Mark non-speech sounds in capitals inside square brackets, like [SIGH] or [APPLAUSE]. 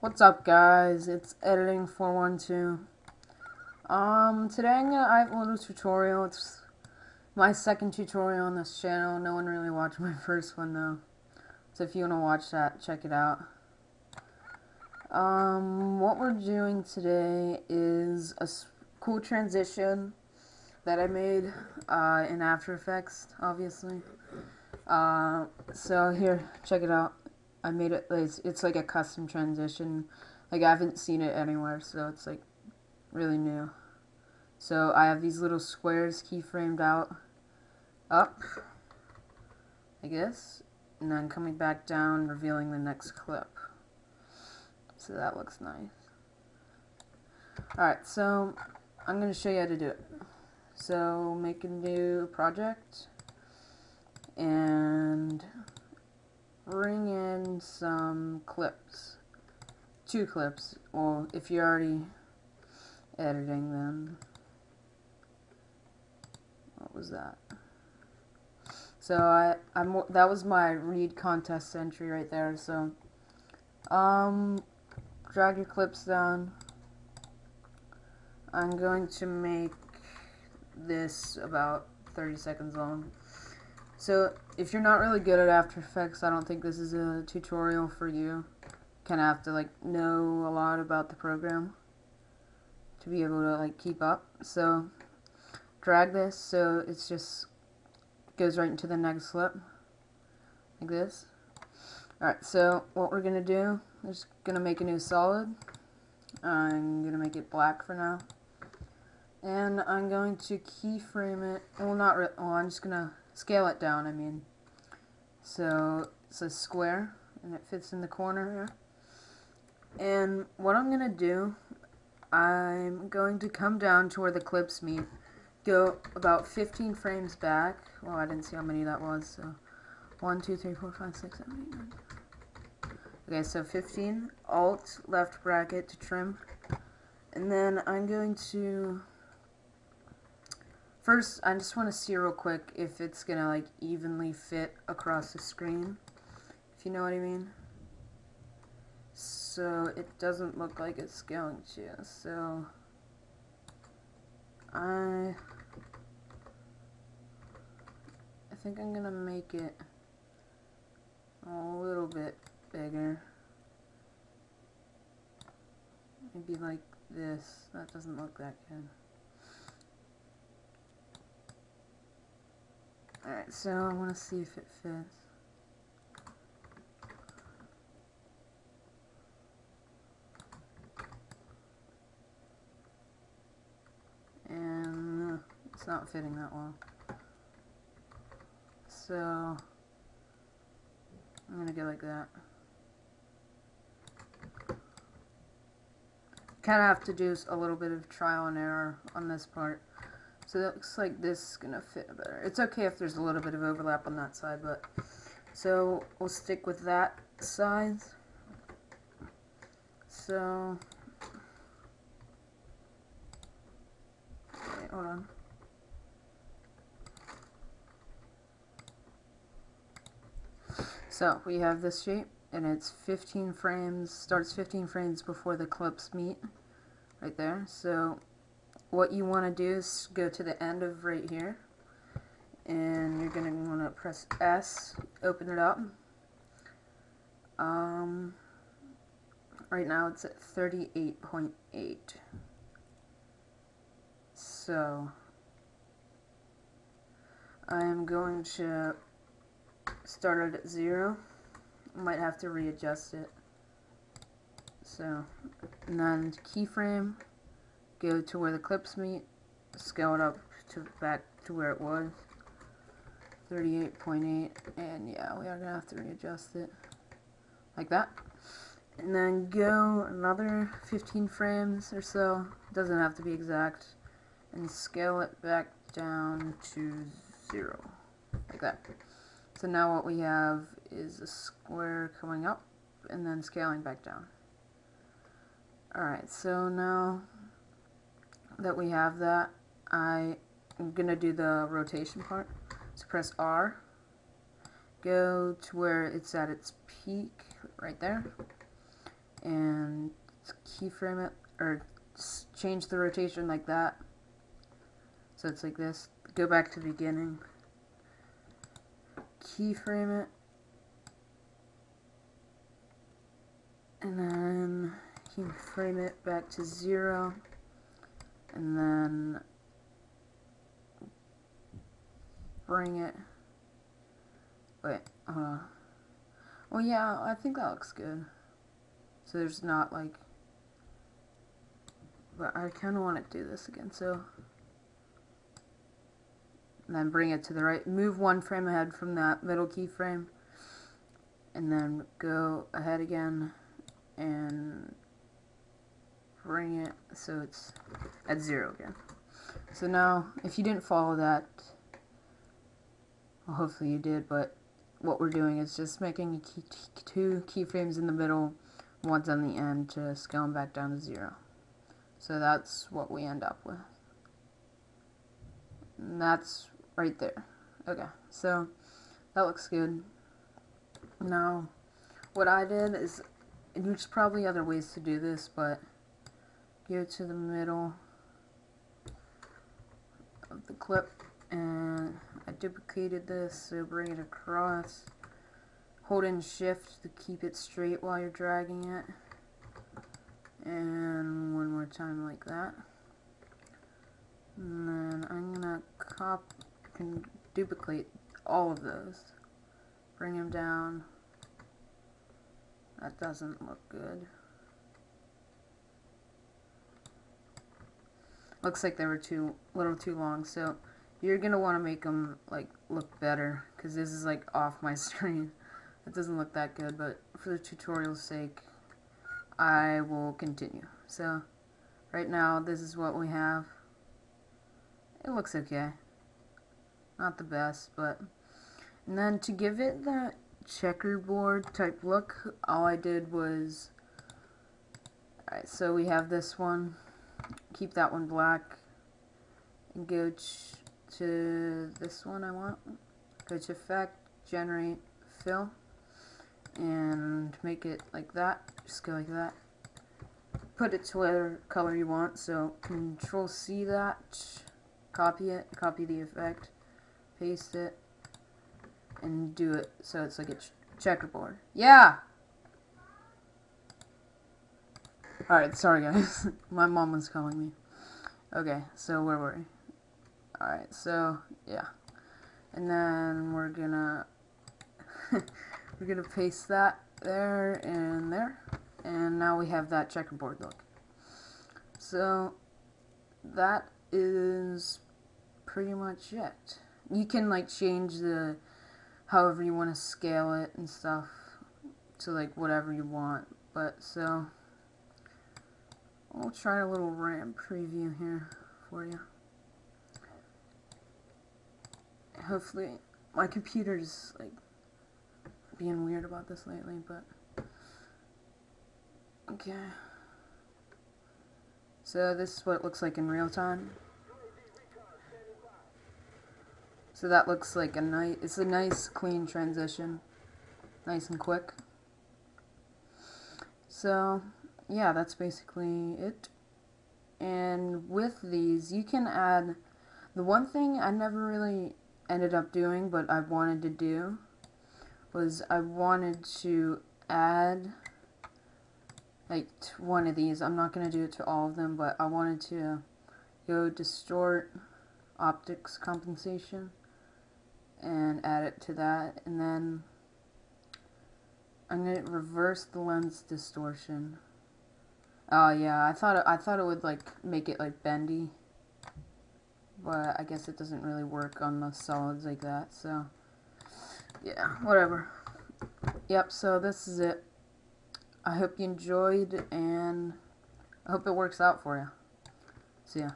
What's up guys, it's editing 412. Um, today I'm gonna, I have a little tutorial, it's my second tutorial on this channel, no one really watched [LAUGHS] my first one though. So if you wanna watch that, check it out. Um, what we're doing today is a cool transition that I made, uh, in After Effects, obviously. Uh, so here, check it out. I made it, it's, it's like a custom transition. Like, I haven't seen it anywhere, so it's, like, really new. So, I have these little squares keyframed out, up, like this, and then coming back down, revealing the next clip. So that looks nice. Alright, so, I'm going to show you how to do it. So, make a new project, and bring in some clips. Two clips. Well, if you're already editing them. What was that? So I, I'm that was my read contest entry right there. So, um, drag your clips down. I'm going to make this about 30 seconds long. So, if you're not really good at After Effects, I don't think this is a tutorial for you. Kind of have to, like, know a lot about the program to be able to, like, keep up. So, drag this so it's just goes right into the next clip. Like this. Alright, so what we're going to do is going to make a new solid. I'm going to make it black for now. And I'm going to keyframe it. Well, not. Oh, I'm just going to scale it down, I mean. So it's a square, and it fits in the corner here. And what I'm going to do, I'm going to come down to where the clips meet, go about 15 frames back. Well, I didn't see how many that was, so 1, 2, 3, 4, 5, 6, 7, 8, 9. Okay, so 15, Alt, left bracket to trim. And then I'm going to First, I just want to see real quick if it's going to like evenly fit across the screen, if you know what I mean. So it doesn't look like it's going to. So I I think I'm going to make it a little bit bigger. Maybe like this. That doesn't look that good. Alright, so I want to see if it fits. And uh, it's not fitting that well. So I'm going to go like that. Kind of have to do a little bit of trial and error on this part. So it looks like this is going to fit better. It's okay if there's a little bit of overlap on that side, but... So, we'll stick with that size. So... Wait, hold on. So, we have this shape, and it's 15 frames, starts 15 frames before the clips meet, right there. So, what you want to do is go to the end of right here and you're going to want to press S, open it up. Um, right now it's at 38.8. So, I'm going to start it at 0. Might have to readjust it. So, and then keyframe go to where the clips meet, scale it up to back to where it was. 38.8 and yeah we are gonna have to readjust it. Like that. And then go another 15 frames or so. Doesn't have to be exact. And scale it back down to zero. Like that. So now what we have is a square coming up and then scaling back down. Alright so now that we have that, I am going to do the rotation part. So press R, go to where it's at its peak, right there, and keyframe it or change the rotation like that. So it's like this. Go back to the beginning. Keyframe it. And then keyframe it back to zero. And then bring it. Wait, uh, well, yeah, I think that looks good. So there's not like, but I kind of want to do this again. So and then bring it to the right. Move one frame ahead from that middle keyframe, and then go ahead again and bring it so it's at zero again. So now, if you didn't follow that, well, hopefully you did, but what we're doing is just making key, two keyframes in the middle, one's on the end to scale them back down to zero. So that's what we end up with. And that's right there. Okay, so that looks good. Now, what I did is, there's probably other ways to do this, but go to the middle of the clip and I duplicated this, so bring it across. Hold in shift to keep it straight while you're dragging it. And one more time like that. And then I'm gonna cop can duplicate all of those. Bring them down. That doesn't look good. Looks like they were too little too long, so you're gonna want to make them like look better because this is like off my [LAUGHS] screen. It doesn't look that good but for the tutorial's sake I will continue. So right now this is what we have. It looks okay. Not the best but and then to give it that checkerboard type look all I did was alright so we have this one keep that one black and go to this one I want. Go to Effect, Generate, Fill, and make it like that. Just go like that. Put it to whatever color you want. So Control C that, copy it, copy the effect, paste it, and do it so it's like a ch checkerboard. Yeah. Alright, sorry guys. [LAUGHS] My mom was calling me. Okay, so where were we? Alright, so, yeah. And then we're gonna, [LAUGHS] we're gonna paste that there and there. And now we have that checkerboard look. So, that is pretty much it. You can, like, change the, however you want to scale it and stuff to, like, whatever you want. But, so, we'll try a little RAM preview here for you hopefully my computer's like being weird about this lately, but okay. So this is what it looks like in real time. So that looks like a nice, it's a nice clean transition. Nice and quick. So, yeah, that's basically it. And with these, you can add, the one thing I never really ended up doing, but I wanted to do, was I wanted to add like one of these. I'm not going to do it to all of them, but I wanted to go distort optics compensation and add it to that. And then I'm going to reverse the lens distortion. Oh yeah, I thought it, I thought it would like make it like bendy but I guess it doesn't really work on the solids like that, so yeah, whatever. Yep, so this is it. I hope you enjoyed, and I hope it works out for you. See ya.